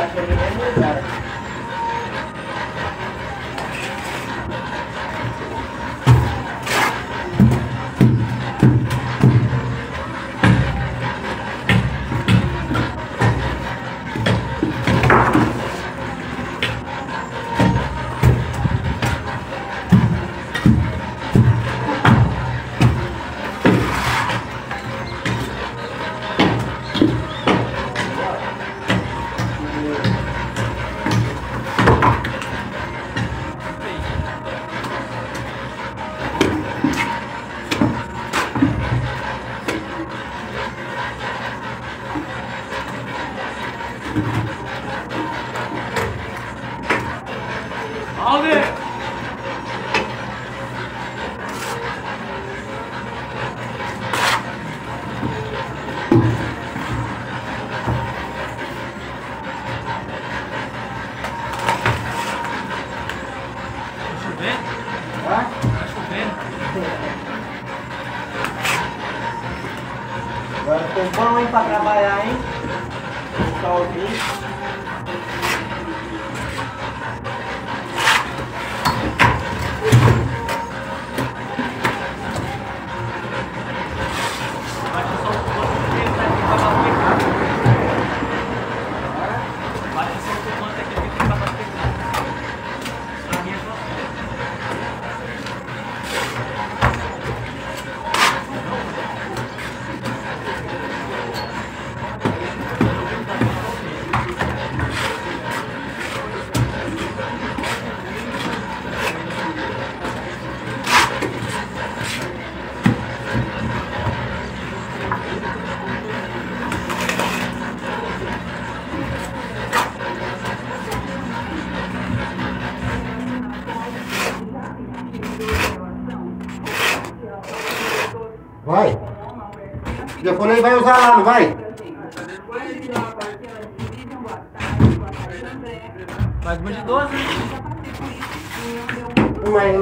Gracias. Hein, pra trabalhar, hein? O Vai. Telefone aí vai usar lá, não vai? Mais uma de 12, né? Mas.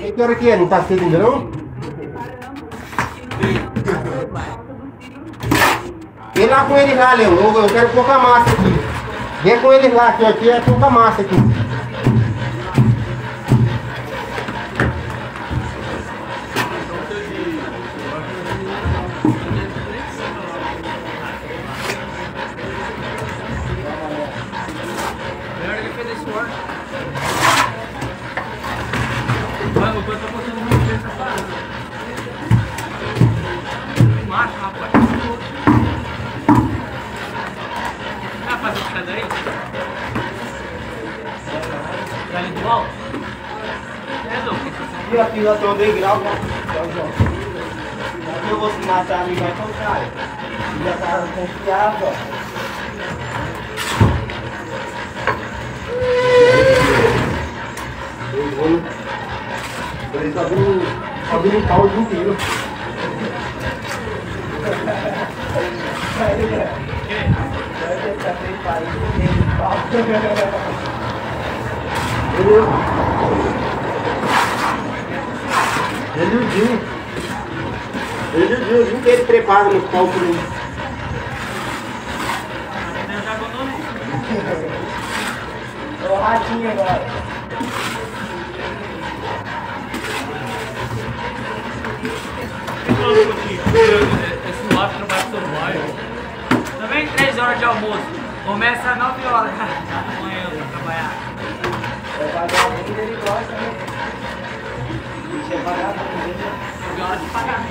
E que hora que é? Não tá cedo ainda não? Vem lá com eles lá, Leão. Eu, eu quero pouca massa aqui. Vem com eles lá, que aqui é pouca massa aqui. E a fila toda em grau, né? Aqui eu vou se matar ali, vai tocar. Já tá confiável, ó. Ele tá. Tá vindo um pau o dia inteiro. Vai país, sem pau. Ele... Ele e o Dinho. Ele e o Dinho, o Dinho nos palcos ali. Eu já abandonei. Ô ratinho agora. Esse suave não vai pro bairro. Também 3 horas de almoço. Começa às 9 horas da manhã pra trabalhar. É vagabundo, ele gosta, né? Bicho é vagabundo? 9 horas de pagar.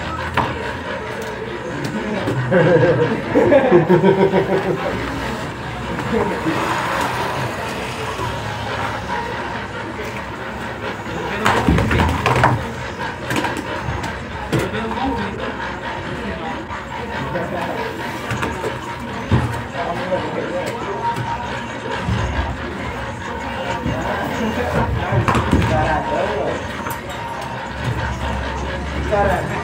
Eu vendo Kara.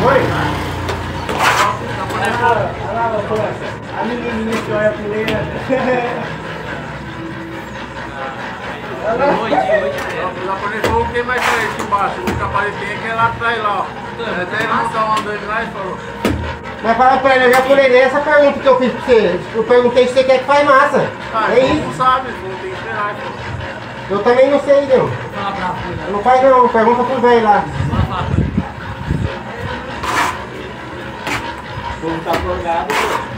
Oi? Olha lá, que olha por ele. Hoje, hoje é. O japonês falou que vai sair aqui embaixo. O capaz tem aquele lá atrás lá, ó. Até ele não tá andando lá e falou. Mas fala pra ele, eu já pulei nessa pergunta que eu fiz pra você. Eu perguntei se você quer que faz massa. Ah, É ele isso. não sabe, falou tem que esperar. Eu também não sei, não. Fala pra Folha. Não faz não, pergunta pro velho lá. Fala pra Folha.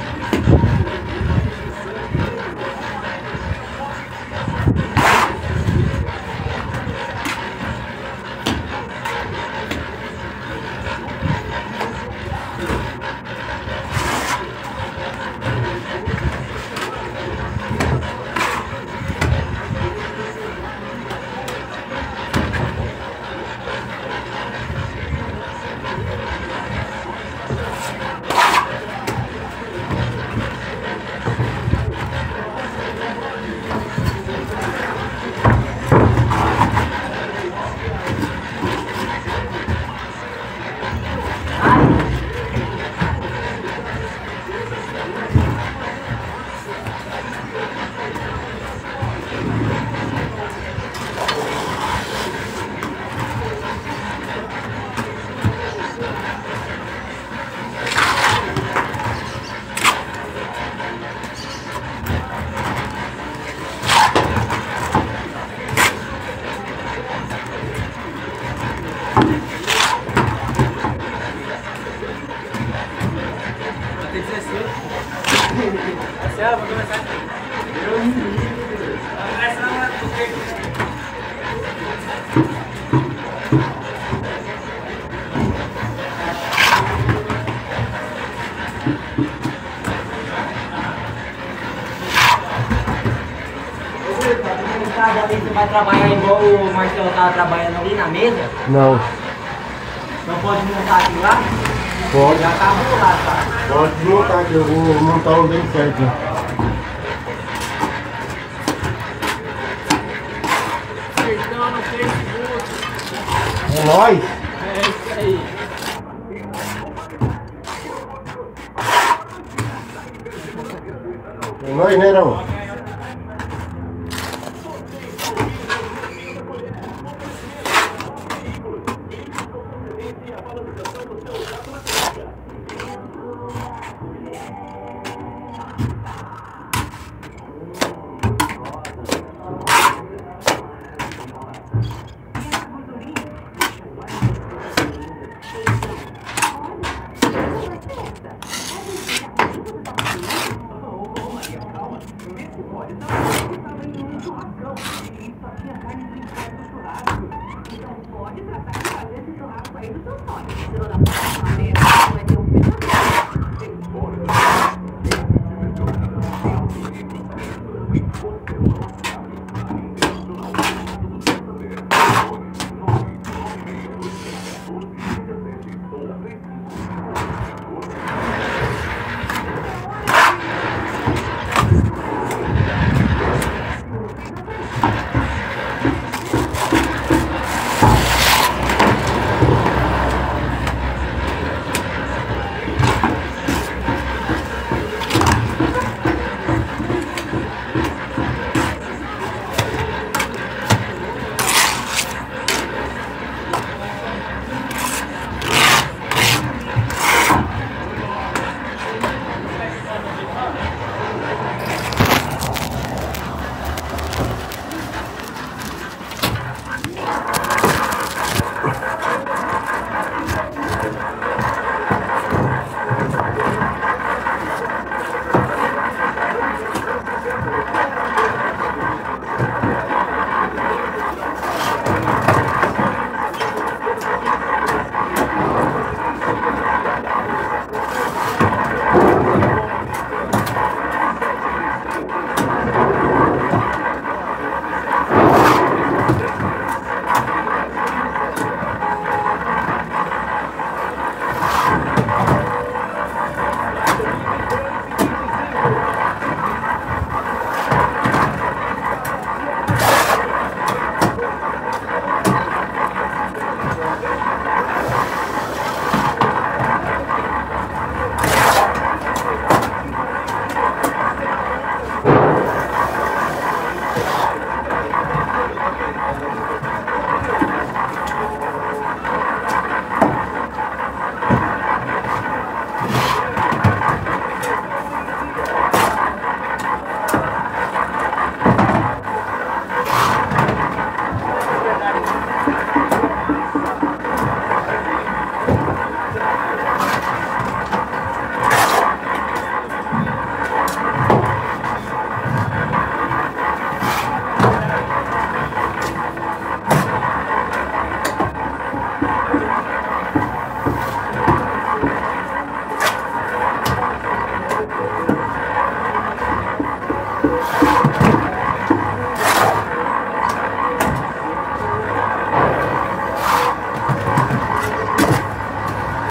Peito. Cada vez você vai trabalhar igual o Marcelo tava trabalhando ali na mesa, Não. não pode montar aqui lá? Pode. Já tá montado, tá? Pode montar que eu vou montar um bem certo. É nóis. É isso aí. É nóis, né, não?